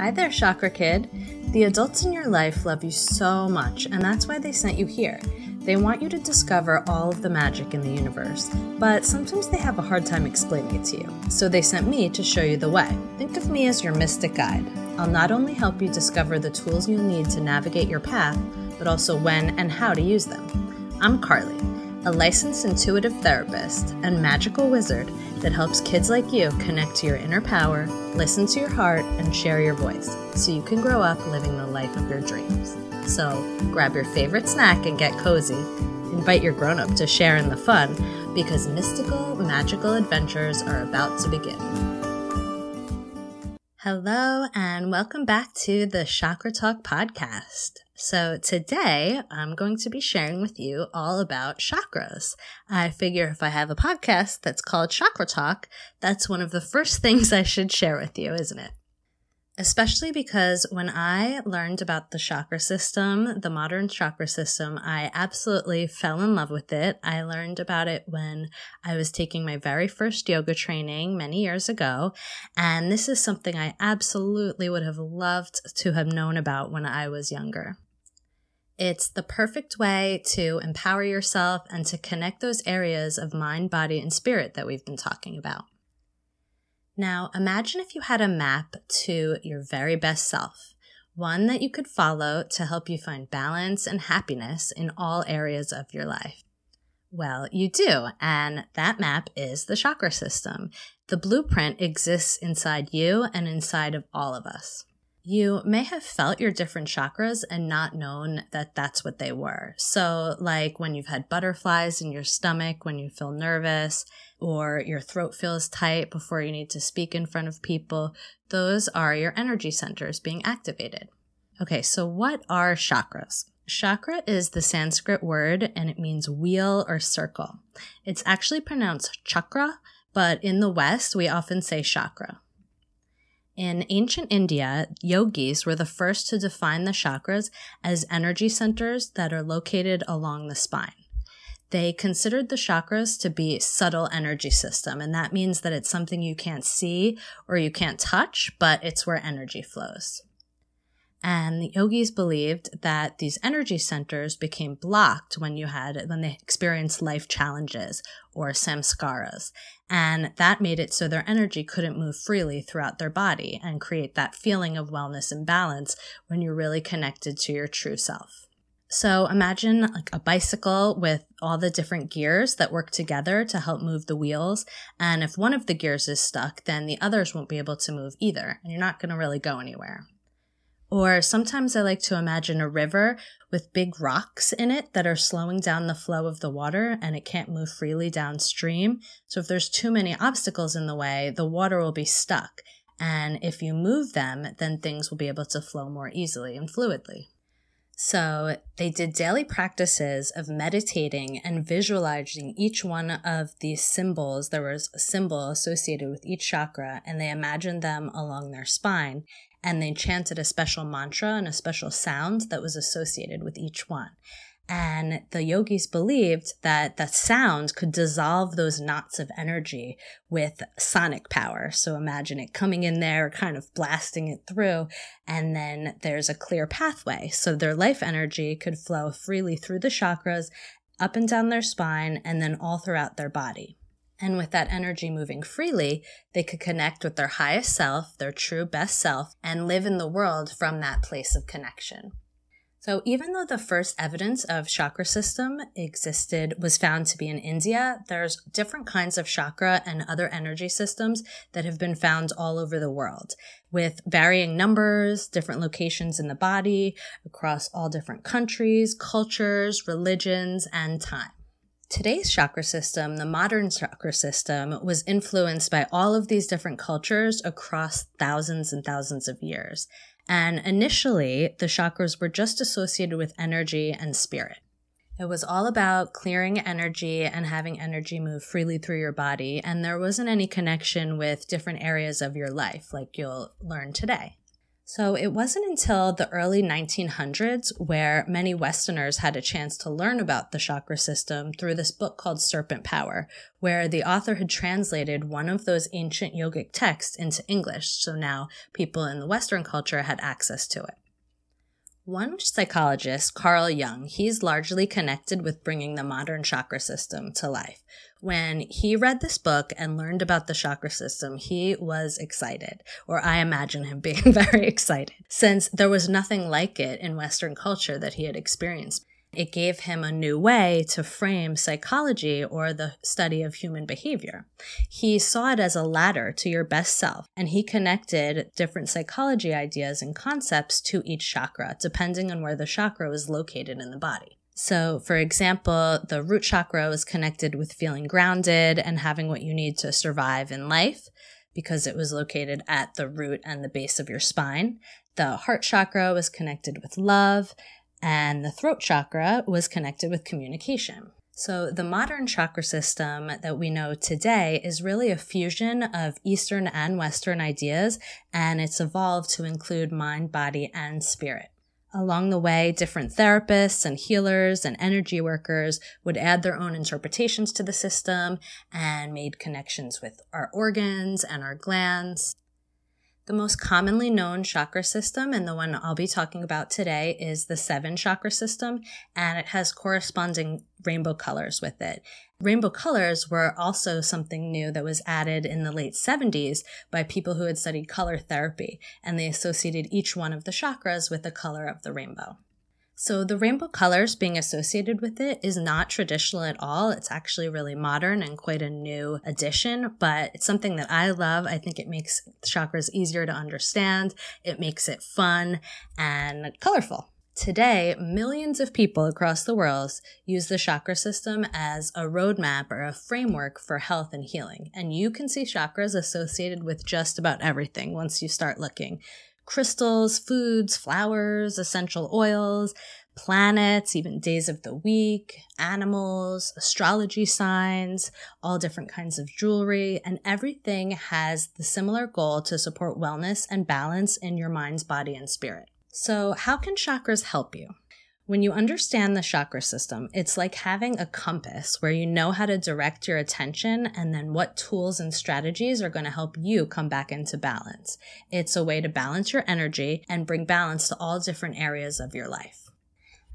Hi there, Chakra Kid. The adults in your life love you so much, and that's why they sent you here. They want you to discover all of the magic in the universe, but sometimes they have a hard time explaining it to you. So they sent me to show you the way. Think of me as your mystic guide. I'll not only help you discover the tools you'll need to navigate your path, but also when and how to use them. I'm Carly, a licensed intuitive therapist and magical wizard that helps kids like you connect to your inner power, listen to your heart, and share your voice so you can grow up living the life of your dreams. So grab your favorite snack and get cozy. Invite your grown up to share in the fun because mystical, magical adventures are about to begin. Hello, and welcome back to the Chakra Talk podcast. So, today I'm going to be sharing with you all about chakras. I figure if I have a podcast that's called Chakra Talk, that's one of the first things I should share with you, isn't it? especially because when I learned about the chakra system, the modern chakra system, I absolutely fell in love with it. I learned about it when I was taking my very first yoga training many years ago. And this is something I absolutely would have loved to have known about when I was younger. It's the perfect way to empower yourself and to connect those areas of mind, body, and spirit that we've been talking about. Now, imagine if you had a map to your very best self, one that you could follow to help you find balance and happiness in all areas of your life. Well, you do, and that map is the chakra system. The blueprint exists inside you and inside of all of us. You may have felt your different chakras and not known that that's what they were. So, like when you've had butterflies in your stomach, when you feel nervous, or your throat feels tight before you need to speak in front of people, those are your energy centers being activated. Okay, so what are chakras? Chakra is the Sanskrit word and it means wheel or circle. It's actually pronounced chakra, but in the West, we often say chakra. In ancient India, yogis were the first to define the chakras as energy centers that are located along the spine. They considered the chakras to be subtle energy system, and that means that it's something you can't see or you can't touch, but it's where energy flows. And the yogis believed that these energy centers became blocked when you had, when they experienced life challenges or samskaras. And that made it so their energy couldn't move freely throughout their body and create that feeling of wellness and balance when you're really connected to your true self. So imagine like a bicycle with all the different gears that work together to help move the wheels. And if one of the gears is stuck, then the others won't be able to move either. And you're not going to really go anywhere. Or sometimes I like to imagine a river with big rocks in it that are slowing down the flow of the water and it can't move freely downstream. So if there's too many obstacles in the way, the water will be stuck. And if you move them, then things will be able to flow more easily and fluidly. So they did daily practices of meditating and visualizing each one of these symbols. There was a symbol associated with each chakra, and they imagined them along their spine and they chanted a special mantra and a special sound that was associated with each one. And the yogis believed that the sound could dissolve those knots of energy with sonic power. So imagine it coming in there, kind of blasting it through, and then there's a clear pathway. So their life energy could flow freely through the chakras, up and down their spine, and then all throughout their body. And with that energy moving freely, they could connect with their highest self, their true best self, and live in the world from that place of connection. So even though the first evidence of chakra system existed was found to be in India, there's different kinds of chakra and other energy systems that have been found all over the world with varying numbers, different locations in the body, across all different countries, cultures, religions, and time. Today's chakra system, the modern chakra system, was influenced by all of these different cultures across thousands and thousands of years. And initially, the chakras were just associated with energy and spirit. It was all about clearing energy and having energy move freely through your body. And there wasn't any connection with different areas of your life, like you'll learn today. So it wasn't until the early 1900s where many Westerners had a chance to learn about the chakra system through this book called Serpent Power, where the author had translated one of those ancient yogic texts into English. So now people in the Western culture had access to it. One psychologist, Carl Jung, he's largely connected with bringing the modern chakra system to life. When he read this book and learned about the chakra system, he was excited, or I imagine him being very excited, since there was nothing like it in Western culture that he had experienced. It gave him a new way to frame psychology or the study of human behavior. He saw it as a ladder to your best self, and he connected different psychology ideas and concepts to each chakra, depending on where the chakra was located in the body. So, for example, the root chakra was connected with feeling grounded and having what you need to survive in life because it was located at the root and the base of your spine. The heart chakra was connected with love, and the throat chakra was connected with communication. So, the modern chakra system that we know today is really a fusion of Eastern and Western ideas, and it's evolved to include mind, body, and spirit. Along the way, different therapists and healers and energy workers would add their own interpretations to the system and made connections with our organs and our glands. The most commonly known chakra system, and the one I'll be talking about today, is the seven chakra system, and it has corresponding rainbow colors with it. Rainbow colors were also something new that was added in the late 70s by people who had studied color therapy, and they associated each one of the chakras with the color of the rainbow. So the rainbow colors being associated with it is not traditional at all. It's actually really modern and quite a new addition, but it's something that I love. I think it makes chakras easier to understand. It makes it fun and colorful. Today, millions of people across the world use the chakra system as a roadmap or a framework for health and healing. And you can see chakras associated with just about everything once you start looking crystals, foods, flowers, essential oils, planets, even days of the week, animals, astrology signs, all different kinds of jewelry, and everything has the similar goal to support wellness and balance in your mind's body and spirit. So, how can chakras help you? When you understand the chakra system, it's like having a compass where you know how to direct your attention and then what tools and strategies are going to help you come back into balance. It's a way to balance your energy and bring balance to all different areas of your life.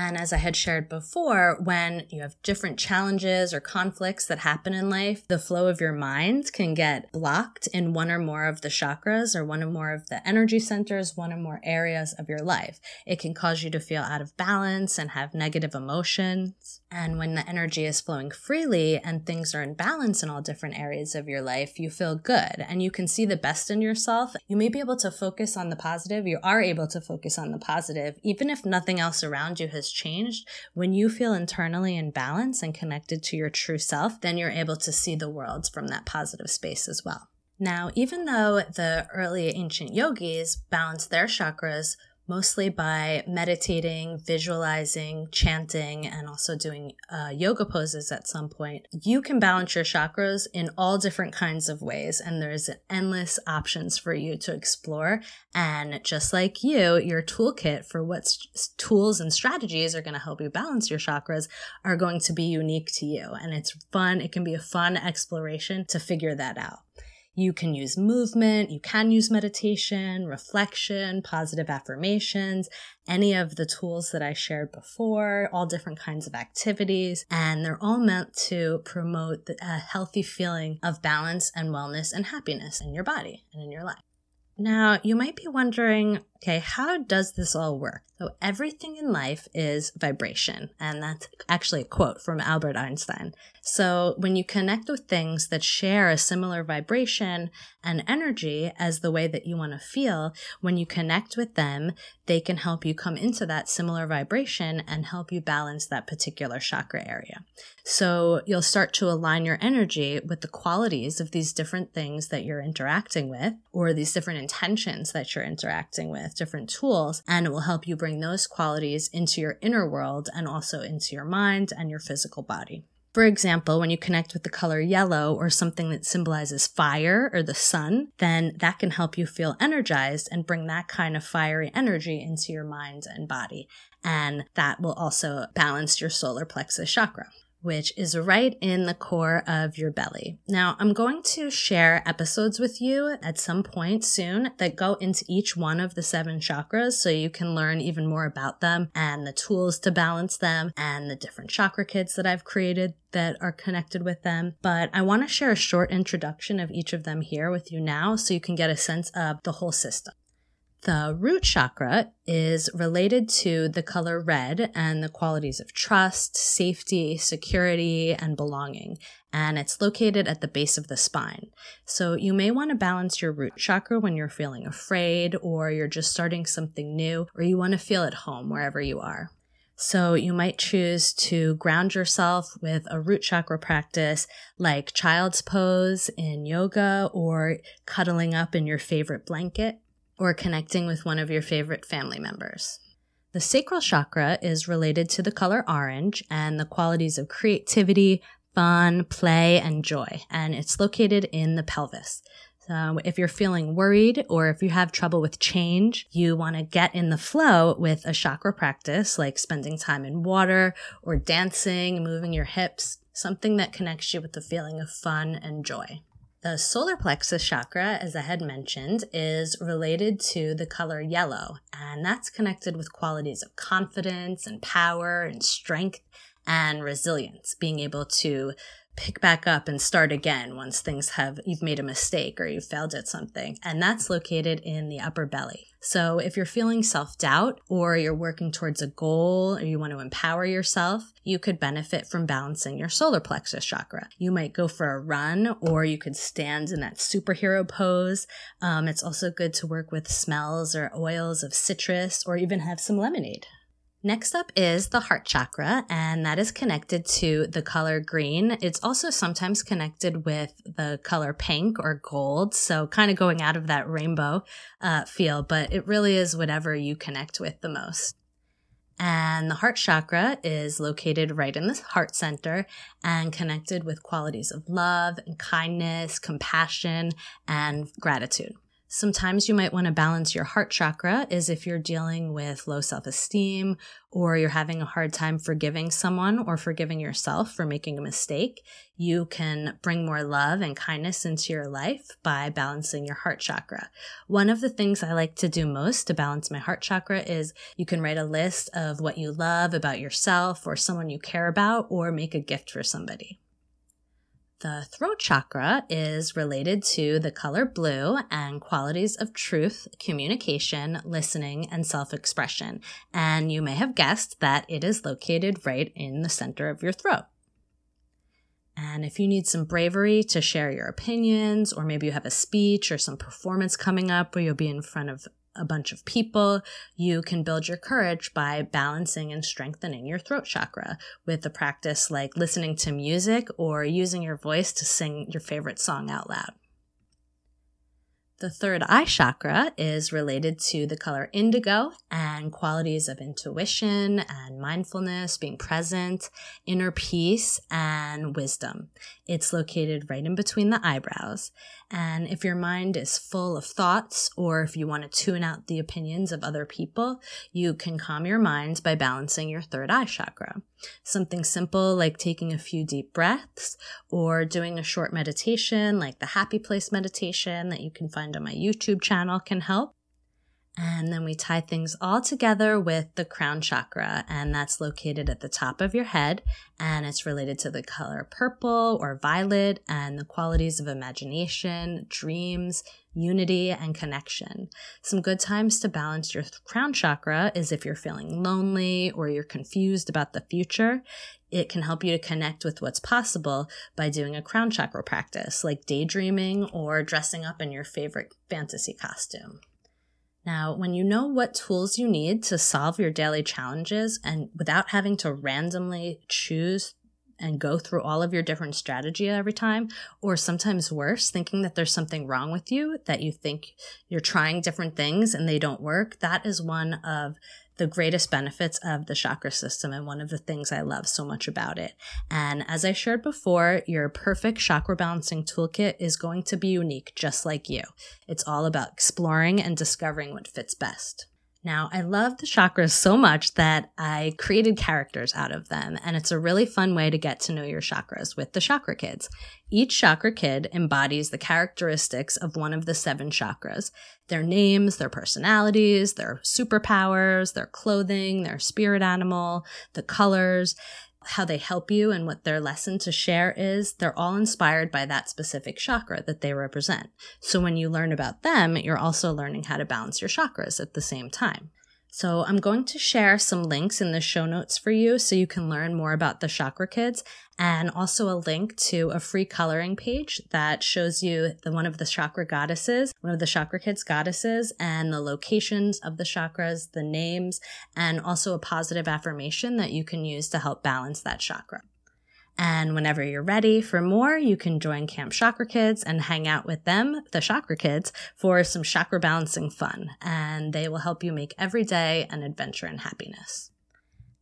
And as I had shared before, when you have different challenges or conflicts that happen in life, the flow of your mind can get blocked in one or more of the chakras or one or more of the energy centers, one or more areas of your life. It can cause you to feel out of balance and have negative emotions. And when the energy is flowing freely and things are in balance in all different areas of your life, you feel good and you can see the best in yourself. You may be able to focus on the positive. You are able to focus on the positive, even if nothing else around you has changed. When you feel internally in balance and connected to your true self, then you're able to see the world from that positive space as well. Now, even though the early ancient yogis balanced their chakras mostly by meditating, visualizing, chanting, and also doing uh, yoga poses at some point. You can balance your chakras in all different kinds of ways, and there's endless options for you to explore. And just like you, your toolkit for what tools and strategies are going to help you balance your chakras are going to be unique to you. And it's fun. It can be a fun exploration to figure that out. You can use movement, you can use meditation, reflection, positive affirmations, any of the tools that I shared before, all different kinds of activities, and they're all meant to promote a healthy feeling of balance and wellness and happiness in your body and in your life. Now, you might be wondering, okay, how does this all work? So, everything in life is vibration. And that's actually a quote from Albert Einstein. So, when you connect with things that share a similar vibration and energy as the way that you want to feel, when you connect with them, they can help you come into that similar vibration and help you balance that particular chakra area. So, you'll start to align your energy with the qualities of these different things that you're interacting with or these different intentions that you're interacting with different tools, and it will help you bring those qualities into your inner world and also into your mind and your physical body. For example, when you connect with the color yellow or something that symbolizes fire or the sun, then that can help you feel energized and bring that kind of fiery energy into your mind and body. And that will also balance your solar plexus chakra which is right in the core of your belly. Now, I'm going to share episodes with you at some point soon that go into each one of the seven chakras so you can learn even more about them and the tools to balance them and the different chakra kits that I've created that are connected with them. But I want to share a short introduction of each of them here with you now so you can get a sense of the whole system. The root chakra is related to the color red and the qualities of trust, safety, security, and belonging. And it's located at the base of the spine. So you may want to balance your root chakra when you're feeling afraid, or you're just starting something new, or you want to feel at home wherever you are. So you might choose to ground yourself with a root chakra practice like child's pose in yoga or cuddling up in your favorite blanket or connecting with one of your favorite family members. The sacral chakra is related to the color orange and the qualities of creativity, fun, play, and joy, and it's located in the pelvis. So if you're feeling worried or if you have trouble with change, you want to get in the flow with a chakra practice like spending time in water or dancing, moving your hips, something that connects you with the feeling of fun and joy. The solar plexus chakra, as I had mentioned, is related to the color yellow, and that's connected with qualities of confidence and power and strength and resilience, being able to pick back up and start again once things have you've made a mistake or you've failed at something. And that's located in the upper belly. So if you're feeling self-doubt or you're working towards a goal or you want to empower yourself you could benefit from balancing your solar plexus chakra. You might go for a run or you could stand in that superhero pose. Um, it's also good to work with smells or oils of citrus or even have some lemonade Next up is the heart chakra, and that is connected to the color green. It's also sometimes connected with the color pink or gold, so kind of going out of that rainbow uh, feel, but it really is whatever you connect with the most. And the heart chakra is located right in the heart center and connected with qualities of love and kindness, compassion, and gratitude. Sometimes you might want to balance your heart chakra is if you're dealing with low self-esteem or you're having a hard time forgiving someone or forgiving yourself for making a mistake. You can bring more love and kindness into your life by balancing your heart chakra. One of the things I like to do most to balance my heart chakra is you can write a list of what you love about yourself or someone you care about or make a gift for somebody. The throat chakra is related to the color blue and qualities of truth, communication, listening, and self expression. And you may have guessed that it is located right in the center of your throat. And if you need some bravery to share your opinions, or maybe you have a speech or some performance coming up where you'll be in front of a bunch of people, you can build your courage by balancing and strengthening your throat chakra with a practice like listening to music or using your voice to sing your favorite song out loud. The third eye chakra is related to the color indigo and qualities of intuition and mindfulness, being present, inner peace, and wisdom. It's located right in between the eyebrows. And if your mind is full of thoughts, or if you want to tune out the opinions of other people, you can calm your mind by balancing your third eye chakra. Something simple like taking a few deep breaths or doing a short meditation like the happy place meditation that you can find on my YouTube channel can help. And then we tie things all together with the crown chakra, and that's located at the top of your head. And it's related to the color purple or violet and the qualities of imagination, dreams, unity, and connection. Some good times to balance your crown chakra is if you're feeling lonely or you're confused about the future. It can help you to connect with what's possible by doing a crown chakra practice, like daydreaming or dressing up in your favorite fantasy costume. Now, when you know what tools you need to solve your daily challenges and without having to randomly choose and go through all of your different strategy every time, or sometimes worse, thinking that there's something wrong with you, that you think you're trying different things and they don't work, that is one of the greatest benefits of the chakra system and one of the things I love so much about it. And as I shared before, your perfect chakra balancing toolkit is going to be unique, just like you. It's all about exploring and discovering what fits best. Now, I love the chakras so much that I created characters out of them, and it's a really fun way to get to know your chakras with the chakra kids. Each chakra kid embodies the characteristics of one of the seven chakras their names, their personalities, their superpowers, their clothing, their spirit animal, the colors how they help you and what their lesson to share is, they're all inspired by that specific chakra that they represent. So when you learn about them, you're also learning how to balance your chakras at the same time. So I'm going to share some links in the show notes for you so you can learn more about the Chakra Kids and also a link to a free coloring page that shows you the one of the chakra goddesses, one of the Chakra Kids goddesses and the locations of the chakras, the names, and also a positive affirmation that you can use to help balance that chakra. And whenever you're ready for more, you can join Camp Chakra Kids and hang out with them, the Chakra Kids, for some chakra balancing fun. And they will help you make every day an adventure in happiness.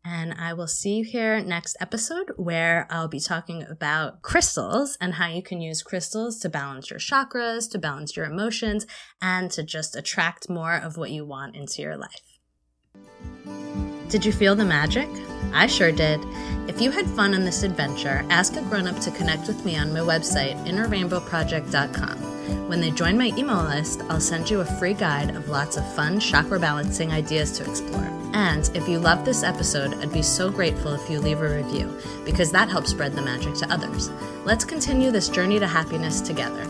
And I will see you here next episode where I'll be talking about crystals and how you can use crystals to balance your chakras, to balance your emotions, and to just attract more of what you want into your life. Did you feel the magic? I sure did. If you had fun on this adventure, ask a grown up to connect with me on my website, innerrainbowproject.com. When they join my email list, I'll send you a free guide of lots of fun chakra balancing ideas to explore. And if you love this episode, I'd be so grateful if you leave a review, because that helps spread the magic to others. Let's continue this journey to happiness together.